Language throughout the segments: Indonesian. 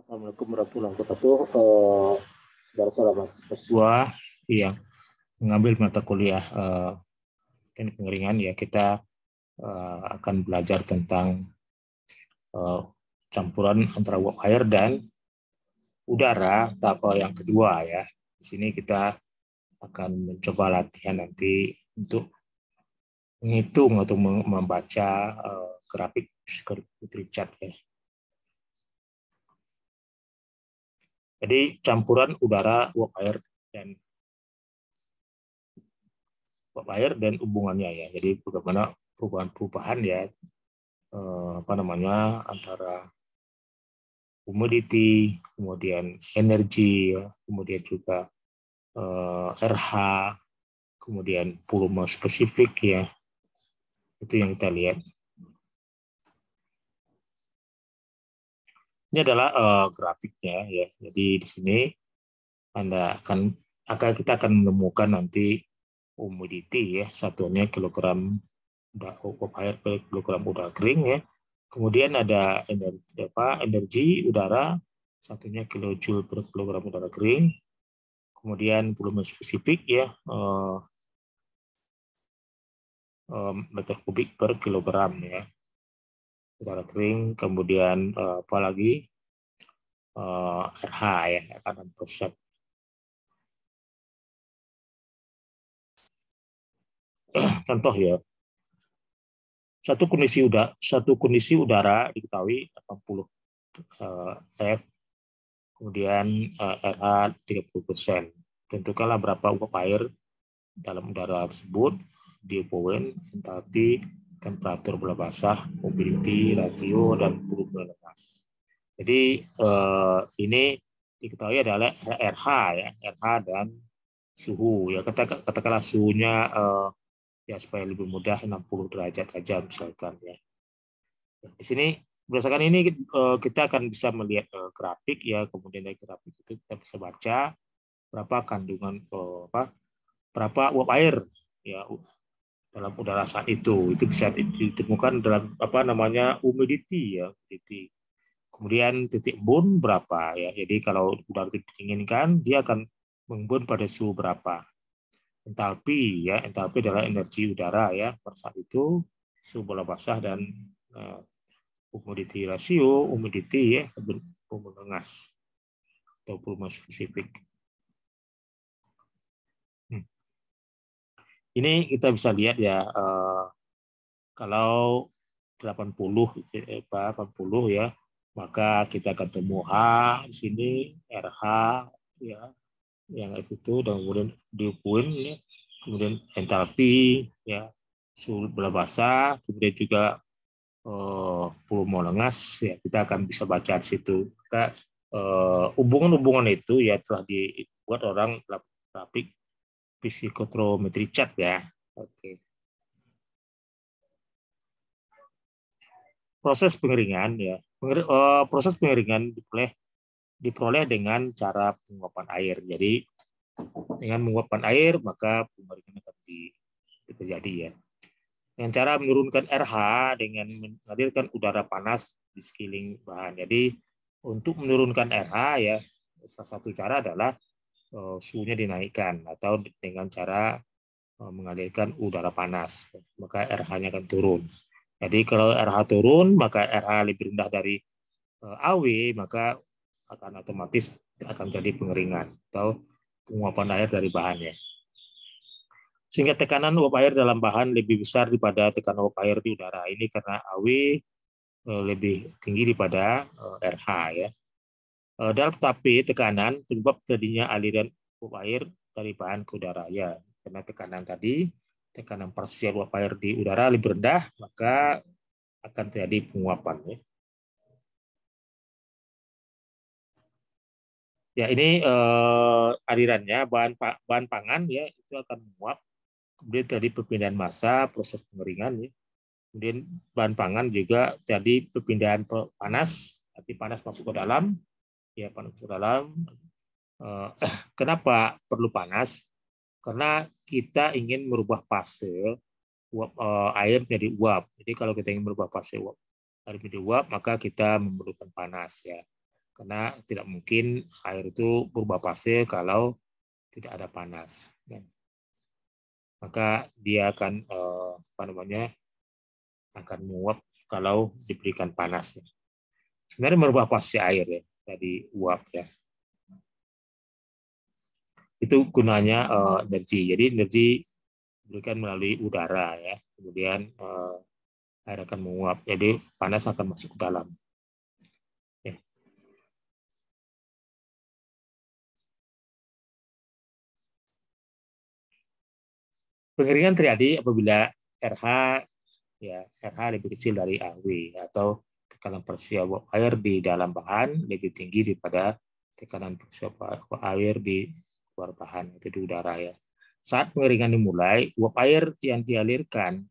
Assalamualaikum warahmatullahi wabarakatuh. Uh, Saudara-saudara mahasiswa yang mengambil mata kuliah uh, teknik pengeringan ya kita uh, akan belajar tentang campuran antara air dan udara tahap yang kedua ya. Di sini kita akan mencoba latihan nanti untuk menghitung atau membaca uh, grafik Richard ya. Jadi campuran udara, uap air dan uap air dan hubungannya ya. Jadi bagaimana perubahan-perubahan ya eh, apa namanya antara humidity, kemudian energi, ya, kemudian juga eh, RH, kemudian volume spesifik ya. Itu yang kita lihat. Ini adalah uh, grafiknya ya. Jadi di sini Anda akan akan kita akan menemukan nanti humidity ya, satunya kilogram uap air per kilogram udara kering ya. Kemudian ada energi apa? energi udara satunya kilojoule per kilogram udara kering. Kemudian volume spesifik ya uh, meter kubik per kilogram ya udara kering, kemudian uh, apa lagi uh, eh, RH ya, tekanan pusat. Contoh ya, satu kondisi udara, satu kondisi udara diketahui 80 uh, F, kemudian RH 30 persen. Tentukanlah berapa uap air dalam udara tersebut, di poin, entalpi, temperatur bola basah, mobility, ratio, dan volume lepas. Jadi eh, ini diketahui adalah RH ya, RH dan suhu ya. Katakanlah suhunya eh, ya supaya lebih mudah 60 derajat aja misalkan ya. Di sini berdasarkan ini eh, kita akan bisa melihat eh, grafik ya, kemudian dari grafik itu kita bisa baca berapa kandungan eh, apa berapa uap air ya dalam udara saat itu. Itu bisa ditemukan dalam apa namanya humidity ya, humidity. Kemudian titik bun berapa ya. Jadi kalau udara didinginkan, dia akan mengembun pada suhu berapa. Entalpi ya, entalpi adalah energi udara ya pada saat itu suhu bola basah dan uh, humidity ratio, humidity ya, ngas atau volume spesifik. Ini kita bisa lihat ya eh, kalau 80 eh, 80 ya maka kita ketemu H di sini RH ya yang itu dan kemudian diukur ya kemudian entalpi ya suhu basah kemudian juga eh, volume lengas ya kita akan bisa baca di situ. Maka eh, hubungan-hubungan itu ya telah dibuat orang grafik psikotrometri chat ya. Oke. Proses pengeringan ya. Eh, proses pengeringan diperoleh diperoleh dengan cara penguapan air. Jadi dengan menguapkan air maka pengeringan akan terjadi ya. Dengan cara menurunkan RH dengan menghadirkan udara panas di sekeliling bahan. Jadi untuk menurunkan RH ya salah satu cara adalah suhunya dinaikkan atau dengan cara eh, mengalirkan udara panas, maka RH-nya akan turun. Jadi kalau RH turun, maka RH lebih rendah dari eh, AW, maka akan otomatis akan jadi pengeringan atau penguapan air dari bahannya. Sehingga tekanan uap air dalam bahan lebih besar daripada tekanan uap air di udara. Ini karena AW lebih tinggi daripada RH ya. Eh, dalam tapi tekanan penyebab terjadinya aliran uap air dari bahan ke udara. Ya, karena tekanan tadi, tekanan parsial uap air di udara lebih rendah, maka akan terjadi penguapan. Ya, ya ini eh, alirannya bahan bahan pangan ya itu akan menguap. Kemudian terjadi perpindahan massa, proses pengeringan. Ya. Kemudian bahan pangan juga terjadi perpindahan panas, arti panas masuk ke dalam, ya panas dalam. Eh, kenapa perlu panas? Karena kita ingin merubah fase uap eh, air menjadi uap. Jadi kalau kita ingin merubah fase uap air menjadi uap, maka kita memerlukan panas ya. karena tidak mungkin air itu berubah fase kalau tidak ada panas. Maka dia akan eh, apa namanya akan menguap kalau diberikan panas. Sebenarnya merubah fase air ya, tadi uap ya. Itu gunanya uh, energi. Jadi energi diberikan melalui udara ya. Kemudian uh, air akan menguap. Jadi panas akan masuk ke dalam. Pengeringan terjadi apabila RH ya RH lebih kecil dari AW atau tekanan persiap air di dalam bahan lebih tinggi daripada tekanan persiap air di luar bahan itu di udara ya. Saat pengeringan dimulai, uap air yang dialirkan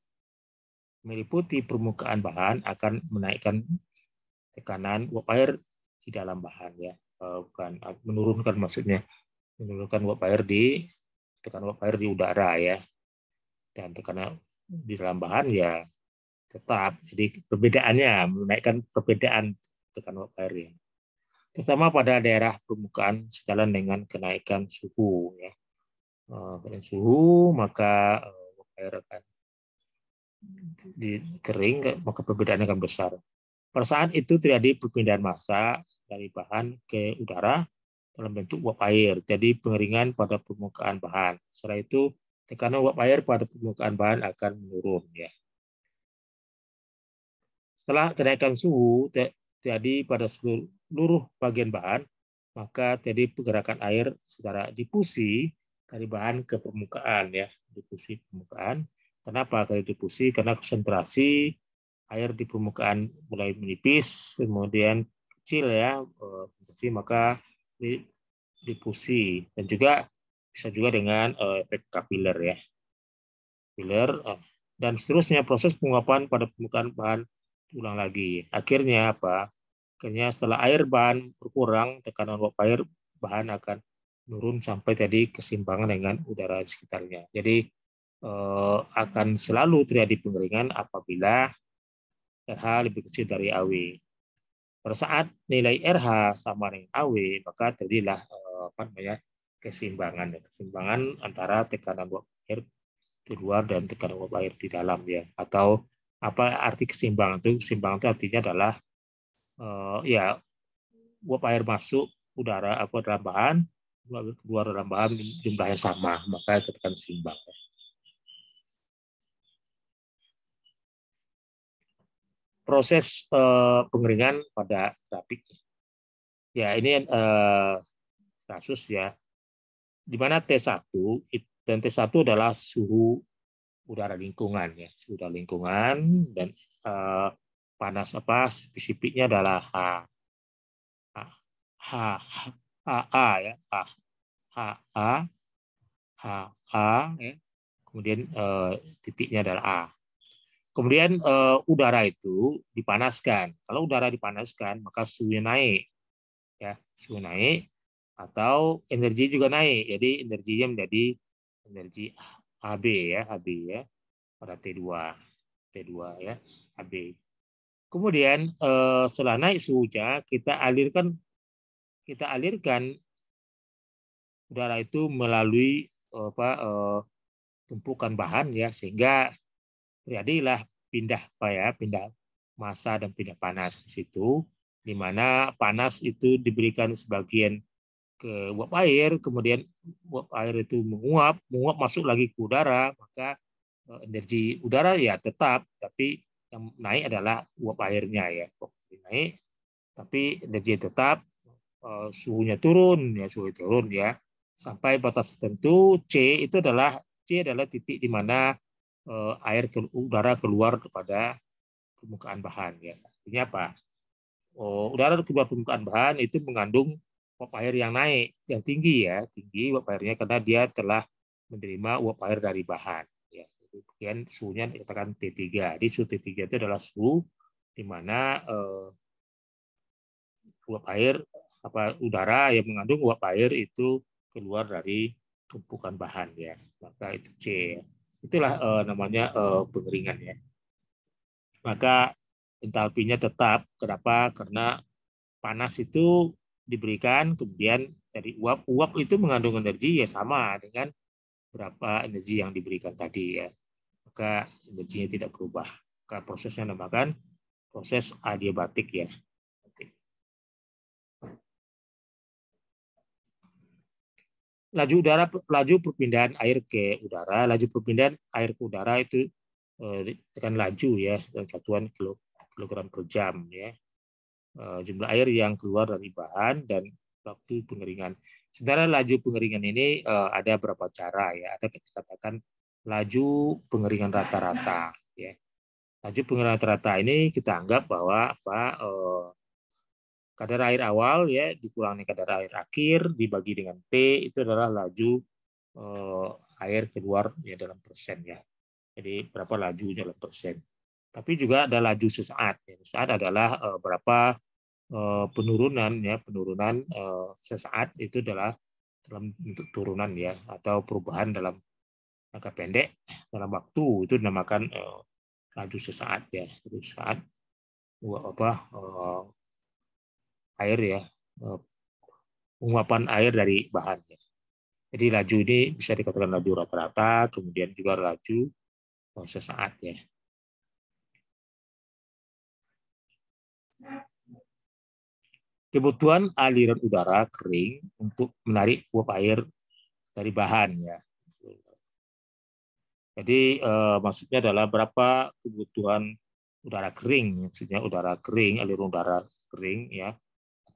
meliputi permukaan bahan akan menaikkan tekanan uap air di dalam bahan ya, eh, bukan menurunkan maksudnya menurunkan uap air di tekanan uap air di udara ya dan tekanan di dalam bahan ya tetap. Jadi perbedaannya menaikkan perbedaan tekanan uap air ya. Terutama pada daerah permukaan sejalan dengan kenaikan suhu ya. Eh, kenaikan suhu maka eh, uap air akan dikering maka perbedaannya akan besar. Pada saat itu terjadi perpindahan massa dari bahan ke udara dalam bentuk uap air. Jadi pengeringan pada permukaan bahan. Setelah itu tekanan uap air pada permukaan bahan akan menurun ya. Setelah kenaikan suhu terjadi pada seluruh bagian bahan, maka terjadi pergerakan air secara difusi dari bahan ke permukaan ya, difusi permukaan. Kenapa kalau difusi? Karena konsentrasi air di permukaan mulai menipis, kemudian kecil ya, eh, maka difusi dan juga bisa juga dengan uh, efek kapiler ya. Kapiler uh, dan seterusnya proses penguapan pada permukaan bahan ulang lagi. Akhirnya apa? Akhirnya setelah air bahan berkurang, tekanan uap air bahan akan menurun sampai tadi keseimbangan dengan udara di sekitarnya. Jadi eh, akan selalu terjadi pengeringan apabila RH lebih kecil dari AW. Pada saat nilai RH sama dengan AW, maka terjadilah eh, apa namanya keseimbangan ya keseimbangan antara tekanan uap air di luar dan tekanan uap air di dalam ya atau apa arti keseimbangan itu? Keseimbangan itu artinya adalah uh, ya uap air masuk udara apa dalam bahan keluar dalam bahan jumlahnya sama maka akan seimbang. Proses uh, pengeringan pada grafik ya ini uh, kasus ya. Di mana T1 dan T1 adalah suhu udara lingkungan ya, suhu udara lingkungan dan eh, panas apa spesifiknya adalah H H H A ya H H A H A ya. Kemudian eh, titiknya adalah A. Kemudian eh, udara itu dipanaskan. Kalau udara dipanaskan, maka suhunya naik. Ya, suhu naik atau energi juga naik. Jadi energinya menjadi energi AB ya, AB ya. Pada T2. T2 ya, AB. Kemudian eh, setelah naik suhunya, kita alirkan kita alirkan udara itu melalui apa eh, tumpukan bahan ya sehingga terjadilah pindah apa ya, pindah massa dan pindah panas di situ di mana panas itu diberikan sebagian ke uap air, kemudian uap air itu menguap, menguap masuk lagi ke udara, maka eh, energi udara ya tetap, tapi yang naik adalah uap airnya ya, naik, tapi energi tetap, eh, suhunya turun ya, suhu turun ya, sampai batas tertentu C itu adalah C adalah titik di mana eh, air ke, udara keluar kepada permukaan bahan ya. Artinya apa? Oh, udara keluar permukaan bahan itu mengandung uap air yang naik, yang tinggi ya, tinggi uap airnya karena dia telah menerima uap air dari bahan. Ya, kemudian suhunya dikatakan T3. Di suhu T3 itu adalah suhu di mana uh, uap air apa udara yang mengandung uap air itu keluar dari tumpukan bahan ya. Maka itu C. Itulah uh, namanya uh, pengeringan ya. Maka entalpinya tetap. Kenapa? Karena panas itu diberikan kemudian dari uap uap itu mengandung energi ya sama dengan berapa energi yang diberikan tadi ya. Maka energinya tidak berubah. Maka prosesnya namakan proses adiabatik ya. Laju udara laju perpindahan air ke udara. Laju perpindahan air ke udara itu eh, tekan laju ya dan satuan kilogram per jam ya. eh, jumlah air yang keluar dari bahan dan waktu pengeringan sebenarnya laju pengeringan ini eh, ada beberapa cara ya ada dikatakan laju pengeringan rata-rata ya laju pengeringan rata-rata ini kita anggap bahwa apa kadar air awal ya dikurangi kadar air akhir dibagi dengan P itu adalah laju eh, air keluar ya dalam persen ya. Jadi berapa laju dalam persen. Tapi juga ada laju sesaat. Ya. Sesaat adalah eh, berapa eh, penurunan ya penurunan eh, sesaat itu adalah dalam bentuk turunan ya atau perubahan dalam jangka pendek dalam waktu itu dinamakan laju sesaat ya. Jadi saat apa air ya penguapan air dari bahan. Jadi laju ini bisa dikatakan laju rata-rata, kemudian juga laju sesaat ya. Kebutuhan aliran udara kering untuk menarik uap air dari bahan ya. Jadi eh, maksudnya adalah berapa kebutuhan udara kering, maksudnya udara kering, aliran udara kering ya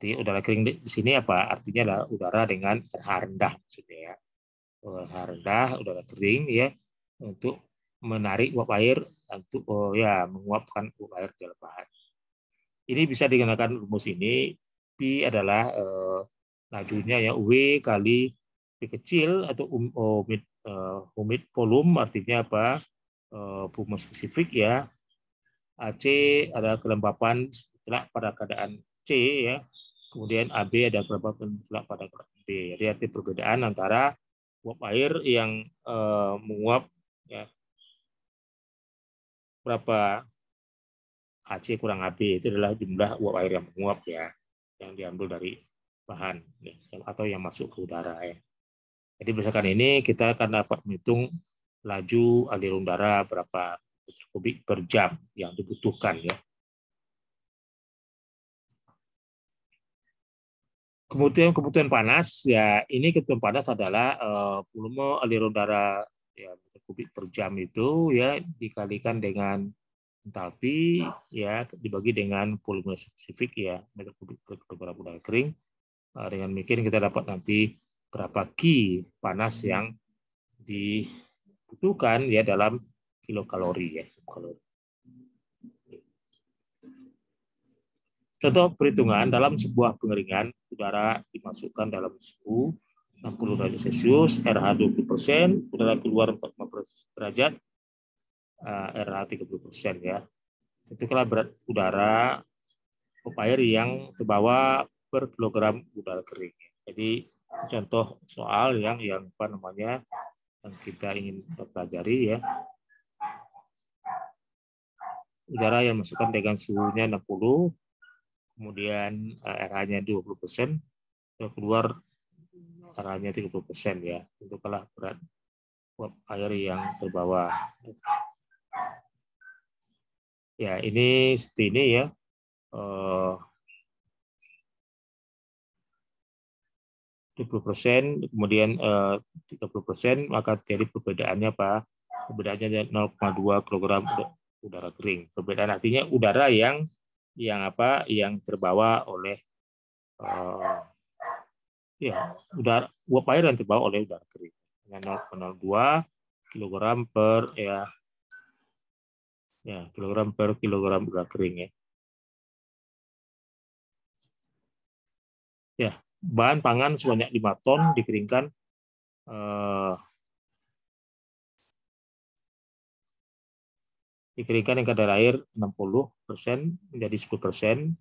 Arti udara kering di sini apa? Artinya adalah udara dengan RH rendah maksudnya ya. RH rendah, udara kering ya untuk menarik uap air untuk oh ya menguapkan uap air dalam bahan. Ini bisa digunakan rumus ini P adalah eh, lajunya ya W kali P kecil atau um, humid uh, humid volume artinya apa? Uh, spesifik ya. AC ada kelembapan setelah pada keadaan C ya kemudian AB ada berapa mutlak pada B. Jadi arti perbedaan antara uap air yang uh, menguap ya, berapa AC kurang AB itu adalah jumlah uap air yang menguap ya yang diambil dari bahan ya, atau yang masuk ke udara ya. Jadi berdasarkan ini kita akan dapat menghitung laju aliran udara berapa kubik per jam yang dibutuhkan ya Kemudian kebutuhan panas ya ini kebutuhan panas adalah uh, volume aliran udara ya kubik per jam itu ya dikalikan dengan entalpi ya dibagi dengan volume spesifik ya meter kubik per kilogram udara kering. Uh, dengan demikian kita dapat nanti berapa ki panas yang dibutuhkan ya dalam kilokalori ya kalori. Contoh perhitungan dalam sebuah pengeringan udara dimasukkan dalam suhu 60 derajat Celcius, RH 20 udara keluar 45 derajat, RH 30 ya. Tentukanlah berat udara air yang terbawa per kilogram udara kering. Jadi contoh soal yang yang apa namanya yang kita ingin pelajari ya. Udara yang masukkan dengan suhunya 60 kemudian eh, RH-nya 20 persen, keluar RH-nya 30 persen ya. Untuk kalah berat air yang terbawa. Ya, ini seperti ini ya. Uh, eh, 20 persen, kemudian uh, 30 persen, maka jadi perbedaannya apa? Perbedaannya 0,2 kg udara kering. Perbedaan artinya udara yang yang apa yang terbawa oleh uh, ya udara uap air yang terbawa oleh udara kering dengan 0,02 kg per ya ya kilogram per kilogram udara kering ya ya bahan pangan sebanyak 5 ton dikeringkan uh, dikeringkan dengan kadar air 60% menjadi 10%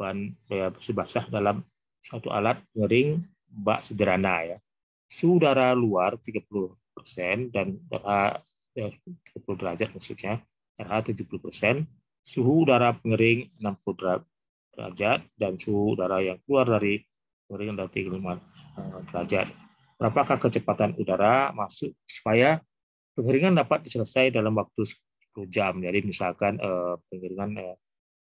bahan ya, bersih basah dalam satu alat pengering bak sederhana ya. Suhu udara luar 30% dan RH ya, 30 derajat maksudnya, RH 70%, suhu udara pengering 60 derajat dan suhu udara yang keluar dari pengeringan dari 35 derajat. Berapakah kecepatan udara masuk supaya pengeringan dapat diselesaikan dalam waktu 10 jam. Jadi misalkan eh, pengeringan eh,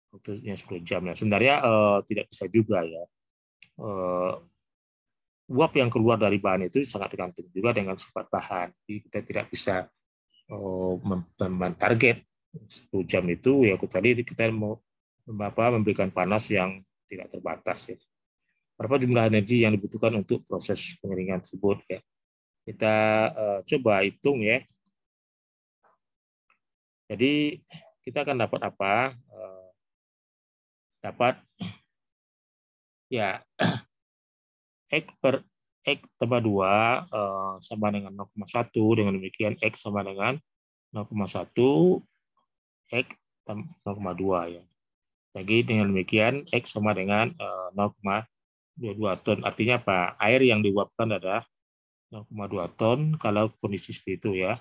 waktunya 10 jam. Ya. Sebenarnya eh, tidak bisa juga ya. Eh, uap yang keluar dari bahan itu sangat tergantung juga dengan sifat bahan. Jadi kita tidak bisa eh, mentarget 10 jam itu ya tadi kita mau apa, memberikan panas yang tidak terbatas ya. Berapa jumlah energi yang dibutuhkan untuk proses pengeringan tersebut ya. Kita uh, coba hitung ya. Jadi kita akan dapat apa? Uh, dapat ya x per x tambah 2 uh, sama dengan 0,1 dengan demikian x sama dengan 0,1 x 0,2 ya. Jadi dengan demikian X sama dengan 0,22 eh, ton. Artinya apa? Air yang diuapkan adalah 0,2 ton kalau kondisi seperti itu ya.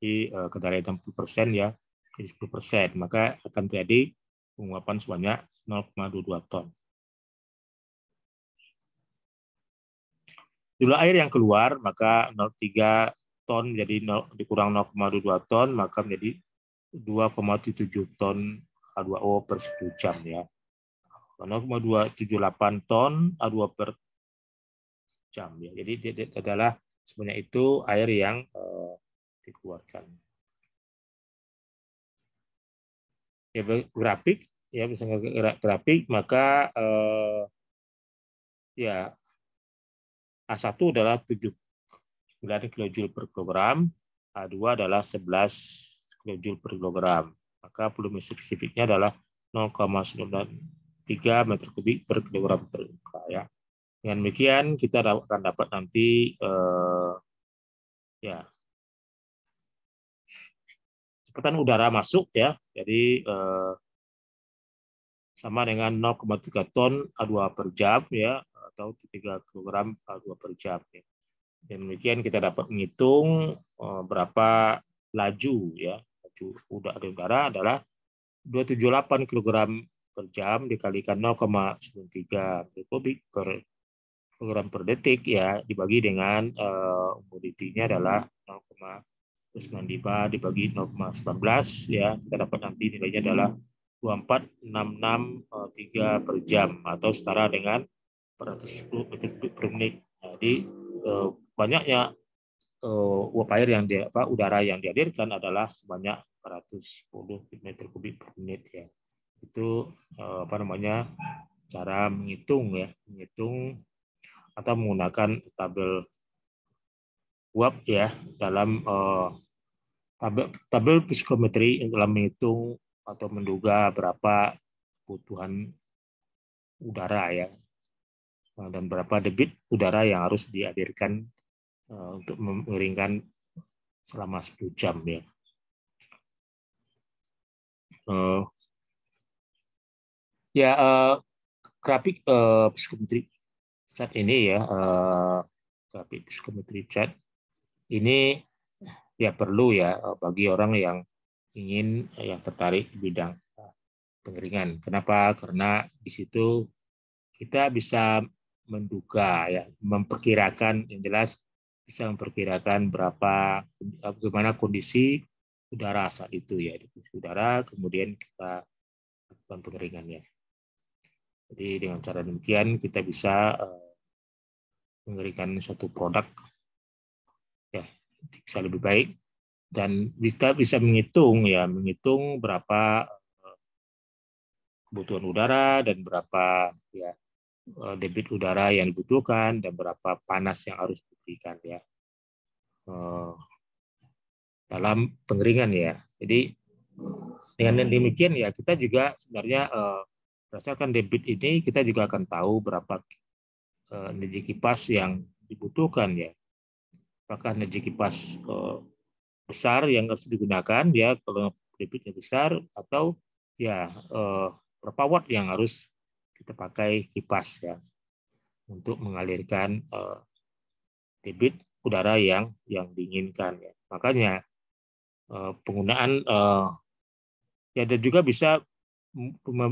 Di uh, kendaraan 60 persen ya, 10 persen, maka akan terjadi penguapan sebanyak 0,22 ton. Jumlah air yang keluar maka 0,3 ton jadi 0, dikurang 0,22 ton maka menjadi 2,77 ton H2O per 1 jam ya. 0,278 ton H2 per jam ya. Jadi adalah sebenarnya itu air yang uh, dikeluarkan. Ya, grafik ya bisa grafik maka uh, ya A1 adalah 7 9 kJ per kilogram, A2 adalah 11 kJ per kilogram. Maka volume spesifiknya adalah 0,93 meter kubik per kilogram per ya. Dengan demikian kita akan dapat nanti eh, ya kecepatan udara masuk ya. Jadi eh, sama dengan 0,3 ton A2 per jam ya atau 3 kg A2 per jam ya. Dan demikian kita dapat menghitung eh, berapa laju ya laju udara udara adalah 278 kg per jam dikalikan 0,93 kubik per kilogram per detik ya dibagi dengan uh, umidity-nya adalah 0,95 dibagi 0,19 ya kita dapat nanti nilainya adalah 24663 per jam atau setara dengan 410 meter per menit. Jadi banyaknya uh, uap air yang di, apa, udara yang dihadirkan adalah sebanyak 410 meter kubik per menit ya. Itu uh, apa namanya cara menghitung ya, menghitung atau menggunakan tabel uap ya dalam uh, tabel, tabel psikometri dalam menghitung atau menduga berapa kebutuhan udara ya dan berapa debit udara yang harus dihadirkan Eh, untuk mengeringkan selama 10 jam ya. Uh, ya uh, grafik uh, psikometri chat ini ya uh, grafik psikometri chat ini ya perlu ya bagi orang yang ingin yang tertarik di bidang pengeringan. Kenapa? Karena di situ kita bisa menduga ya, memperkirakan yang jelas bisa memperkirakan berapa bagaimana kondisi udara saat itu ya udara kemudian kita lakukan pengeringannya. Jadi dengan cara demikian kita bisa uh, mengeringkan suatu produk ya bisa lebih baik dan bisa bisa menghitung ya menghitung berapa uh, kebutuhan udara dan berapa ya uh, debit udara yang dibutuhkan dan berapa panas yang harus diberikan ya eh, dalam pengeringan ya. Jadi dengan demikian ya kita juga sebenarnya eh, berdasarkan debit ini kita juga akan tahu berapa eh, energi kipas yang dibutuhkan ya. Apakah energi kipas besar yang harus digunakan ya kalau debitnya besar atau ya berapa watt yang harus kita pakai kipas ya untuk mengalirkan debit udara yang yang diinginkan ya. Makanya eh, penggunaan eh, Ya dan juga bisa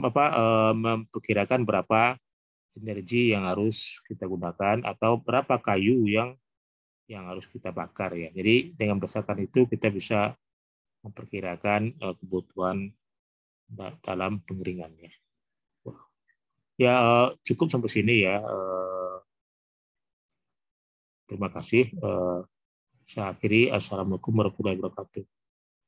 apa, eh, memperkirakan berapa energi yang harus kita gunakan atau berapa kayu yang yang harus kita bakar ya. Jadi dengan berdasarkan itu kita bisa memperkirakan kebutuhan dalam pengeringannya. Ya cukup sampai sini ya. Terima kasih. Saya akhiri. Assalamualaikum warahmatullahi wabarakatuh.